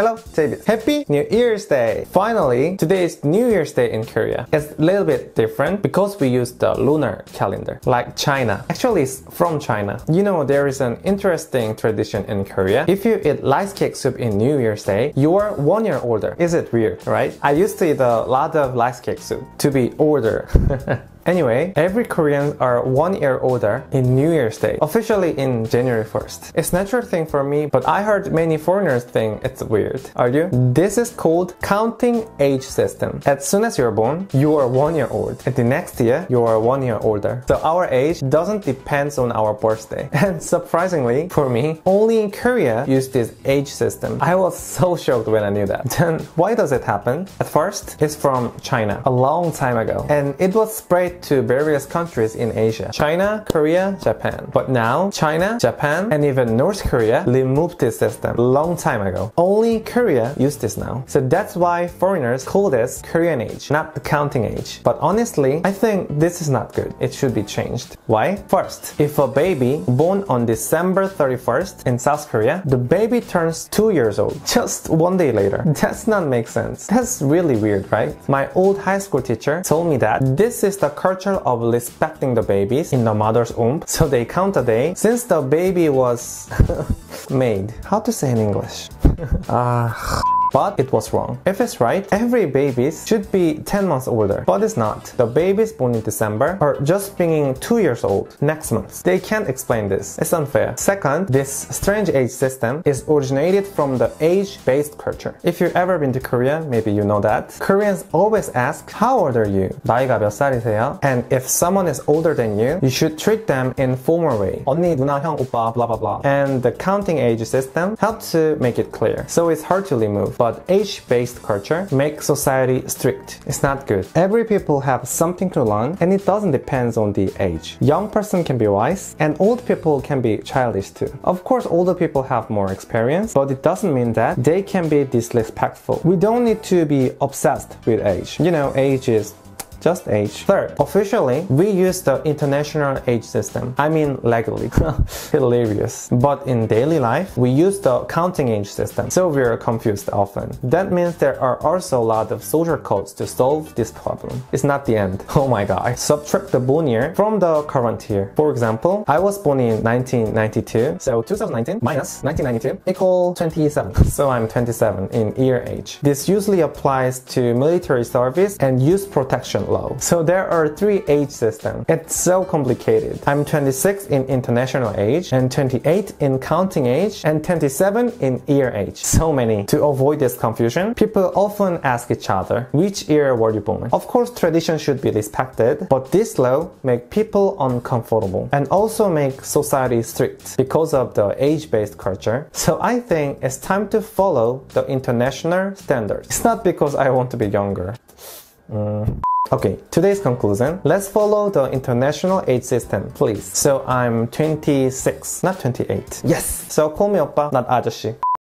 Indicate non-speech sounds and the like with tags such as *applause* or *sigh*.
Hello, David. Happy New Year's Day! Finally, today is New Year's Day in Korea. It's a little bit different because we use the lunar calendar, like China. Actually, it's from China. You know, there is an interesting tradition in Korea. If you eat rice cake soup in New Year's Day, you're one year older. Is it weird, right? I used to eat a lot of rice cake soup to be older. *laughs* Anyway, every Korean are one year older in New Year's Day, officially in January 1st. It's natural thing for me, but I heard many foreigners think it's weird. Are you? This is called counting age system. As soon as you're born, you are one year old. And the next year, you are one year older. So our age doesn't depend on our birthday. *laughs* And surprisingly, for me, only in Korea use this age system. I was so shocked when I knew that. *laughs* Then why does it happen? At first, it's from China, a long time ago. And it was spread to various countries in Asia China, Korea, Japan. But now, China, Japan, and even North Korea removed this system long time ago. Only Korea use this now. So that's why foreigners call this Korean age, not the counting age. But honestly, I think this is not good. It should be changed. Why? First, if a baby born on December 31st in South Korea, the baby turns two years old just one day later. *laughs* That's not make sense. That's really weird, right? My old high school teacher told me that this is the culture of respecting the babies in the mother's womb. *laughs* So they count a day since the baby was *laughs* made. How to say in English? *laughs* Ah. uh, but it was wrong. If it's right, every baby should be 10 months older, but it's not. The babies born in December are just being 2 years old next month. They can't explain this. It's unfair. Second, this strange age system is originated from the age-based culture. If you've ever been to Korea, maybe you know that. Koreans always ask, how old are you? 나이가 몇 살이세요? And if someone is older than you, you should treat them in formal way. 언니, 누나, 형, 오빠, blah blah blah. And the counting age system helps to make it clear. So it's hard to remove but age-based culture makes society strict. It's not good. Every people have something to learn and it doesn't depend on the age. Young person can be wise and old people can be childish too. Of course, older people have more experience, but it doesn't mean that they can be disrespectful. We don't need to be obsessed with age. You know, age is just age. Third, officially, we use the international age system. I mean legally. *laughs* Hilarious. But in daily life, we use the counting age system, so we are confused often. That means there are also a lot of social codes to solve this problem. It's not the end. *laughs* Oh my god. Subtract the born year from the current year. For example, I was born in 1992, so 2019 minus 1992 equal 27. *laughs* So I'm 27 in year age. This usually applies to military service and youth protection low. So there are three age systems. It's so complicated. I'm 26 in international age and 28 in counting age and 27 in year age. So many. To avoid this confusion, people often ask each other, which year were you born? Of course, tradition should be respected, but this law make people uncomfortable and also make society strict because of the age-based culture. So I think it's time to follow the international standards. It's not because I want to be younger. Mm. Okay, today's conclusion. Let's follow the international age system, please. So I'm 26, not 28. Yes! So call me oppa, not ajashi.